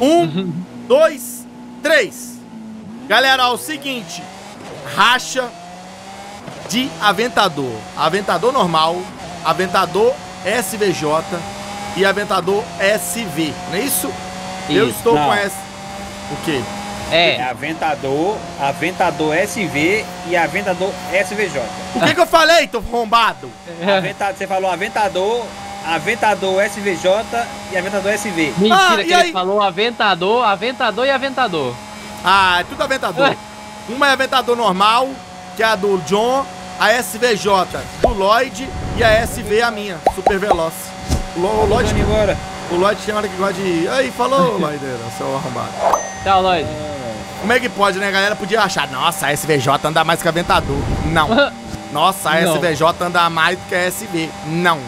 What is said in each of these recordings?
Um, dois, três. Galera, ó, o seguinte. Racha de aventador. Aventador normal, aventador SVJ e aventador SV. Não é isso? Eu Isso. estou Não. com S. O quê? É É, Aventador, Aventador SV e Aventador SVJ. O que, que eu falei, tô arrombado? Aventa- você falou Aventador, Aventador SVJ e Aventador SV. mentira Ah, que e ele aí? falou aventador, aventador e aventador. Ah, é tudo aventador. Uma é aventador normal, que é a do John, a SVJ do Lloyd e a SV a minha, super veloz. O, Lo- o Lloyd, embora. o Lloyd tem hora que gosta de. Aí, falou, Lloyd, seu arrombado. Tchau, Lloyd. Como é que pode, né? A galera podia achar, nossa, a SVJ anda mais que aventador. Não. Nossa, a Não. SVJ anda mais do que a SV. Não.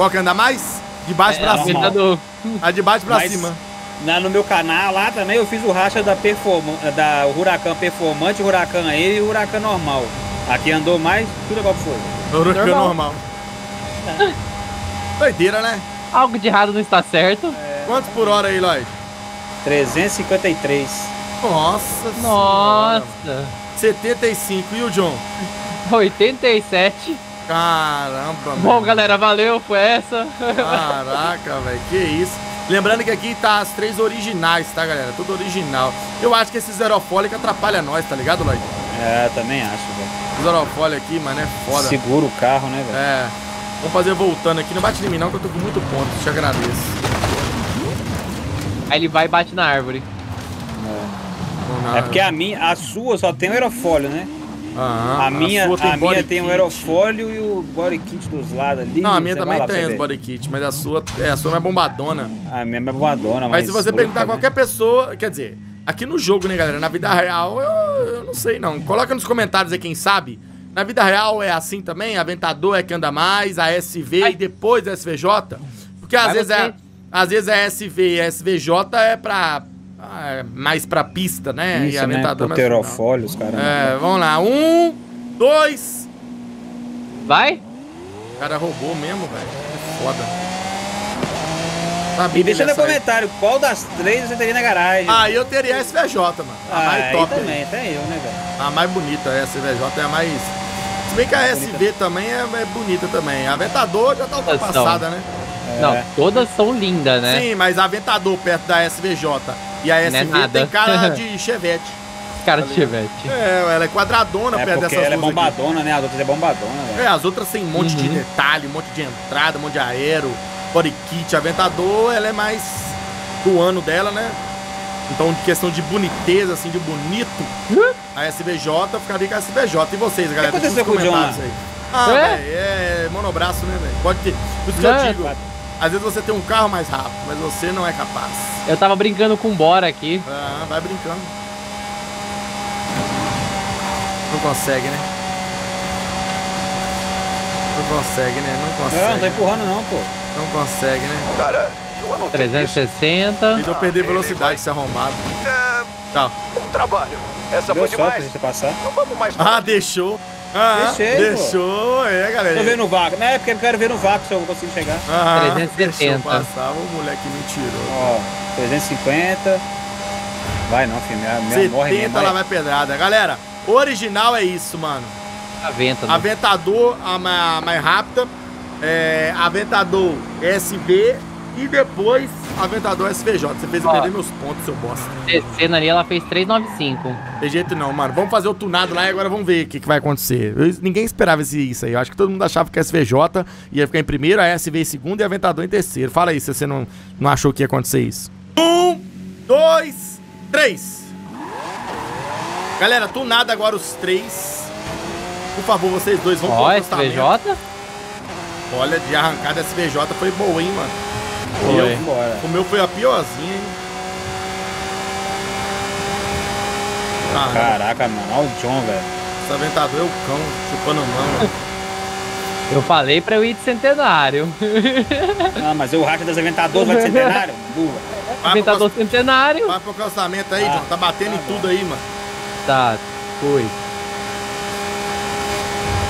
Qual que anda mais? De baixo É, pra cima. aventador. A de baixo pra Mas- cima. Na, no meu canal lá também eu fiz o racha da, performa, da Huracan Performante, Huracan E e Huracan Normal. Aqui andou mais, tudo qual foi. Huracan Normal. normal. Doideira, né? Algo de errado não está certo. Quantos por hora aí, Lloyd? 353. Nossa senhora. Nossa. 75. E o John? 87. Caramba, Bom, mano. galera, valeu, foi essa. Caraca, velho. Que isso. Lembrando que aqui tá as três originais, tá, galera? Tudo original. Eu acho que esses aerofólicos atrapalham nós, tá ligado, Lloyd? É, também acho, velho. Os aerofólicos aqui, mano, é foda. Segura o carro, né, velho? É. Vamos fazer voltando aqui. Não bate em mim não, que eu tô com muito ponto. Te agradeço. Aí ele vai e bate na árvore. Lá. É porque a minha, a sua só tem o aerofólio, né? A minha, sua a minha tem o aerofólio e o body kit dos lados ali. Não, a minha também tem os você body kit, mas a sua, é, a sua é bombadona. A minha é boadona, mas... Mas se você perguntar a outra, qualquer pessoa, quer dizer, aqui no jogo, né, galera? Na vida real, eu, eu não sei não. Coloca nos comentários aí quem sabe. Na vida real é assim também? Aventador é que anda mais, a SV Ai. e depois a SVJ? Porque às Mas vezes é. você- Às vezes a SV e a SVJ é pra. Ah, é mais pra pista, né? Isso, né? final. aerofólio, os caras. É, vamos lá. Um, dois. Vai? O cara roubou mesmo, velho. Que foda. Sabia E deixa no comentário qual das três você teria na garagem. Ah, eu teria a SVJ, mano. A Ah, mais top. aí. também, até eu, né, velho? A mais bonita, a SVJ é a mais. Se bem que a SV também é, é bonita também. A Aventador já tá ultrapassada, né? É. Não, todas são lindas, né? Sim, mas a Aventador perto da SVJ e a Não é tem cara de Chevette. Cara de chevette. É, ela é quadradona É perto porque dessas ela é duas aqui. bombadona, né? As outras é bombadona, É, velho. as outras tem um monte de Uhum. detalhe, um monte de entrada, um monte de aero, body kit. Aventador, ela é mais do ano dela, né? Então, de questão de boniteza, assim, de bonito, a SVJ ficaria com a SVJ. E vocês, galera? Deixa aconteceu nos com o John comentários lá? aí. Ah, É? velho, é monobraço, né, velho? Pode ter. Por isso que eu digo, às vezes você tem um carro mais rápido, mas você não é capaz. Eu tava brincando com o Bora aqui. Ah, vai brincando. Não consegue, né? Não consegue, né? Não Não, não tô consegue. empurrando não, pô. Não consegue, né? Cara, eu anotei isso. 360. Me deu perder velocidade, se arrombado. É, Tá. bom trabalho. Essa Deu foi sorte pra demais. você passar. Não vamos mais. Ah, deixou. Ah, Deixei, pô. deixou. É, galera. Tô vendo o vácuo. Não é porque eu quero ver no vácuo se eu consigo chegar. Ah, 370. Deixou passar. O moleque mentirou. Ó, 350. Vai não, filho. Minha, minha morre 70 mesmo. lá vai. pedrada. Galera, original é isso, mano. Aventa. né? Aventador, a ma- a mais rápida. É, Aventador SV. E depois, Aventador SVJ. Você fez eu perder meus pontos, seu bosta. Descendo ali, ela fez 395. Tem jeito não, mano. Vamos fazer o tunado lá e agora vamos ver o que, que vai acontecer. Eu- ninguém esperava esse, isso aí. Eu acho que todo mundo achava que a SVJ ia ficar em primeiro, a SV em segundo e a Aventador em terceiro. Fala aí se você não, não achou que ia acontecer isso. Um, dois, três. Galera, tunado agora os três. Por favor, vocês dois vão Ó. SVJ. Olha, de arrancada SVJ foi boa, hein, mano. Foi. Vambora. O meu foi a piorzinha, hein. Caramba. Caraca, mano. Olha o John, velho. Esse aventador é o cão, chupando mão. Eu falei pra eu ir de centenário. Ah, mas o racha das aventadoras vai de centenário? Burra. Pro, Aventador centenário. vai pro calçamento aí, Ah, John. Tá batendo tá em bom. tudo aí, mano. Tá, foi.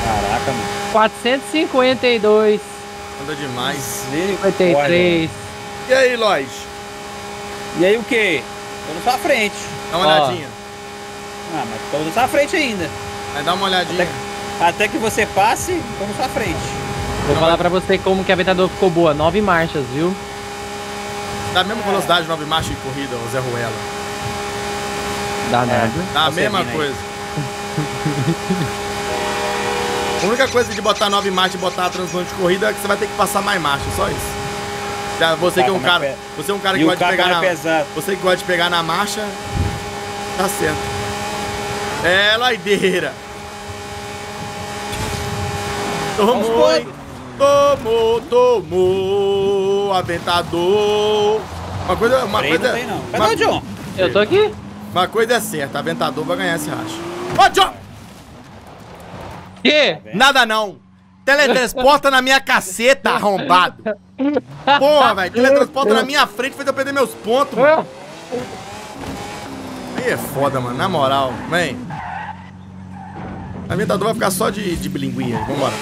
Caraca, mano. 452, Anda demais. 53. E aí, Lloyd? E aí o quê? Tô na sua frente. Dá uma Ó. olhadinha. Ah, mas tô na sua frente ainda. Vai dar uma olhadinha. Até, até que você passe, tô na sua frente. Vou falar pra você como que a Aventador ficou boa. Nove marchas, viu? Dá a mesma velocidade, nove marchas de corrida, o Zé Ruela. Dá nada. Dá a Você mesma coisa. a única coisa de botar nove marchas e botar a transplante de corrida é que você vai ter que passar mais marcha, só isso. Já, você que é um Tá, mas cara. é- Você é um cara que e gosta de pegar é na. pesado. Você que gosta de pegar na marcha, tá certo. É, laideira. Tomou, hein? Tomou, tomou, aventador. Uma coisa, uma Freio coisa, não tem não. uma, Cadê o John? Eu tô aqui. uma coisa é certa, aventador vai ganhar esse racha. Ô, John! Que? Nada não. Teletransporta na minha caceta, arrombado. Porra, velho. Teletransporta na minha frente, fez eu perder meus pontos, mano. Aí é foda, mano. Na moral, vem. A Aventador vai ficar só de, de bilinguinha. Vambora.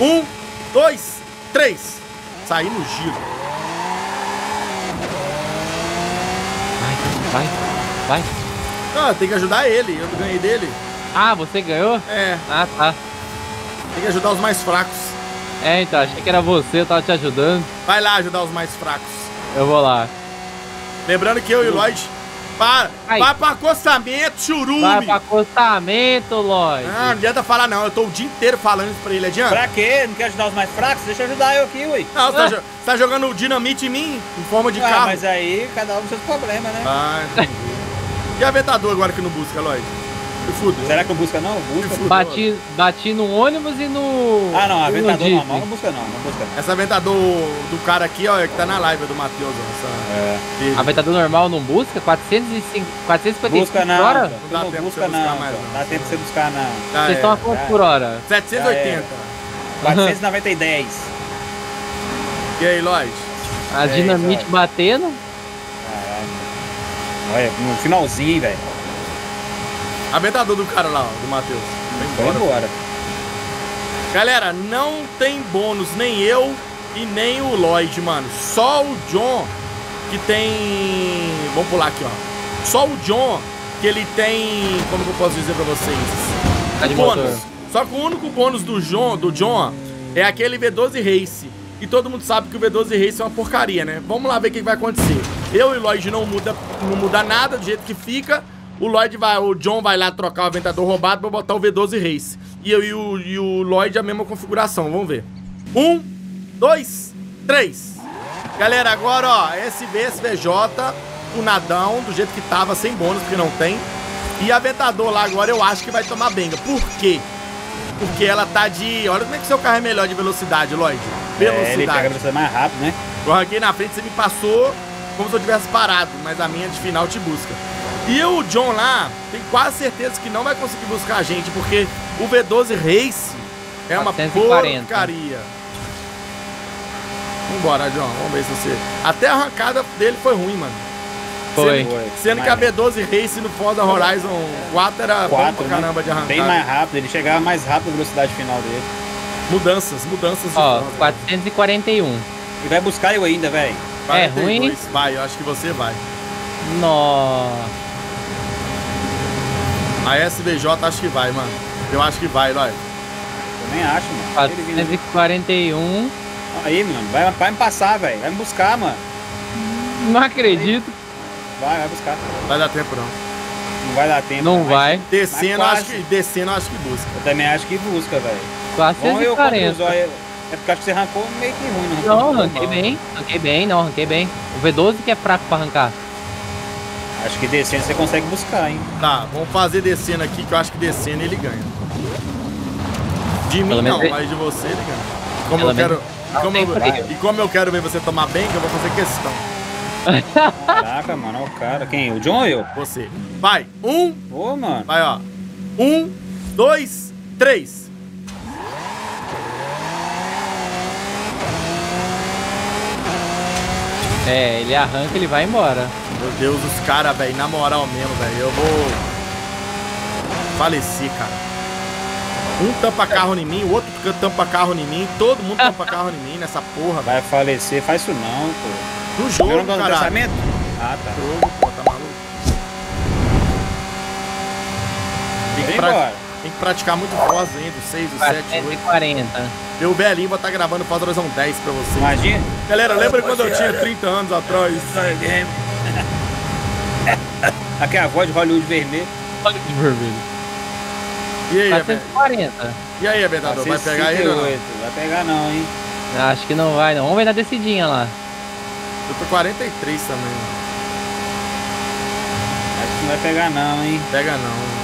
Um, dois, três. Saí no giro. Vai, vai, vai. Ah, tem que ajudar ele. Eu ganhei dele. Ah, você ganhou? É, Ah, tá. Tem que ajudar os mais fracos. É, então, achei que era você, eu tava te ajudando. Vai lá ajudar os mais fracos. Eu vou lá. Lembrando que eu e o Lloyd. Para, Ai. vai pro acostamento, churume. Vai pro acostamento, Lloyd. Ah, não adianta falar não, eu tô o dia inteiro falando isso pra ele, adianta? Pra quê? Não quer ajudar os mais fracos? Deixa eu ajudar eu aqui, ui. Não, você tá, jo- você tá jogando dinamite em mim, em forma de ah, carro. mas aí cada um com seus problemas, né? Ah, entendi. E aventador agora que não busca, Lloyd? Será que não busca não? Busca. Bati, bati no ônibus e no. Ah, não, aventador normal não busca não, não busca não. Essa aventador do cara aqui, ó, é que tá na live do Matheus, ó. Essa... É. Aventador normal não busca? 405, 455 Busca não, hora? Não dá não tempo busca buscar não, mais, não. Dá tempo pra você buscar não. Vocês é. estão a quanto por hora? 780. 490 e 10. E aí, Lloyd? A É, dinamite isso, batendo. Caralho. Olha, no finalzinho, velho. Aventador do cara lá, ó, do Matheus. Foi embora. embora. Galera, não tem bônus, nem eu e nem o Lloyd, mano. Só o John que tem. Vamos pular aqui, ó. Só o John que ele tem. Como que eu posso dizer pra vocês? Tá de bônus. motor. Só que o único bônus do John, do John é aquele V12 Race. E todo mundo sabe que o V12 Race é uma porcaria, né? Vamos lá ver o que que vai acontecer. Eu e o Lloyd não muda, não muda nada do jeito que fica. O Lloyd vai, o John vai lá trocar o aventador roubado pra botar o V12 Race. E eu e o, e o Lloyd a mesma configuração, vamos ver. Um, dois, três. Galera, agora ó, SV, SVJ, o Nadão, do jeito que tava, sem bônus, porque não tem. E a Aventador lá agora eu acho que vai tomar benga. Por quê? Porque ela tá de. Olha como é que seu carro é melhor de velocidade, Lloyd. É, ele pega a Velocidade. velocidade mais rápido, né? Eu arranquei na frente, você me passou como se eu tivesse parado, mas a minha de final te busca. E o John lá, tem quase certeza que não vai conseguir buscar a gente, porque o V12 Race é uma 440. porcaria. Vambora, John, vamos ver se você. Até a arrancada dele foi ruim, mano. Foi. Sendo, Foi. sendo que a B12 Race no Forza Horizon 4 era bom 4, pra caramba de arrancada. Bem mais rápido, ele chegava mais rápido na velocidade final dele. Mudanças, mudanças de Ó, Forza. 441. E vai buscar eu ainda, velho. É 42. ruim? Vai, eu acho que você vai. Nossa. A SVJ acho que vai, mano. Eu acho que vai, Lloyd. Também acho, mano. Ele vindo- 441. Aí, mano, vai, vai me passar, velho. Vai me buscar, mano. Não acredito. Vai, vai buscar. Vai dar tempo não. Não vai dar tempo. Não mas vai. Descendo, Mas acho que, descendo, acho que busca. Eu também acho que busca, velho. Vamos eu contra o 440. Zóio. É porque acho que você arrancou meio que ruim, não Não, arranquei bem. Arranquei bem, não, arranquei bem. O V12 que é fraco pra arrancar. Acho que descendo você consegue buscar, hein? Tá, vamos fazer descendo aqui, que eu acho que descendo ele ganha. De mim Pelo não, ele- mas de você ele ganha. Como Pelo eu quero. menos- E como, eu, e como eu quero ver você tomar bem, que eu vou fazer questão. Caraca, mano, olha o cara. Quem? O John ou eu? Você. Vai. Um, Ô, mano. vai, ó. Um, dois, três. É, ele arranca, ele vai embora. Meu Deus, os caras, velho, na moral mesmo, velho, eu vou falecer, cara. Um tampa carro em mim, o outro tampa carro em mim, todo mundo tampa carro em mim nessa porra, velho. Vai falecer, faz isso não, pô. No jogo, nome do caralho. lançamento? Ah, tá. Jogo, pô, tá maluco. Tem que, Vem pra- tem que praticar muito Forza ainda, o 6, o 7, o 8. 440. Meu velhinho vai estar gravando Forza Horizon 10 pra vocês. Imagina. Galera, lembra quando eu tinha 30 anos atrás? Aqui é a voz de Hollywood vermelho. Que vermelho. E aí, Abe- 440. e aí, Abedador, vai pegar ele ou não? 68. Vai pegar não, hein? Acho que não vai, não. Vamos ver na descidinha lá. Eu tô 43 também. Acho que não vai pegar não, hein? Pega não.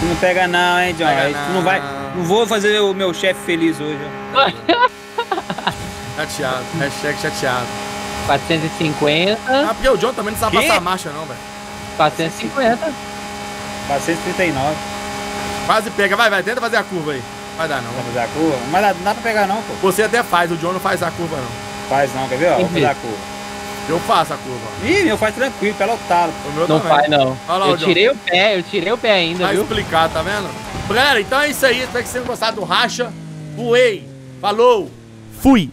Tu não pega não, hein, John? Pega tu não vai. não. Não vou fazer o meu chefe feliz hoje, ó. Chateado. Hashtag chateado. 450. Ah, porque o John também não sabe Quê? passar marcha, não, velho. 450. 439 Quase pega. Vai, vai, tenta fazer a curva aí. Vai dar, não. pra fazer a curva. Mas não dá pra pegar não, pô. Você até faz, o John não faz a curva, não. Faz não, quer ver? Ó, vou fazer a curva. Eu faço a curva. Ih, meu faz tranquilo, pelo talo. O meu Não também. faz, não. Olha lá eu John. tirei o pé, eu tirei o pé ainda, Tá viu? explicado, tá vendo? Galera, então é isso aí. Espero que vocês tenham gostado do racha. Voei. Falou. Fui.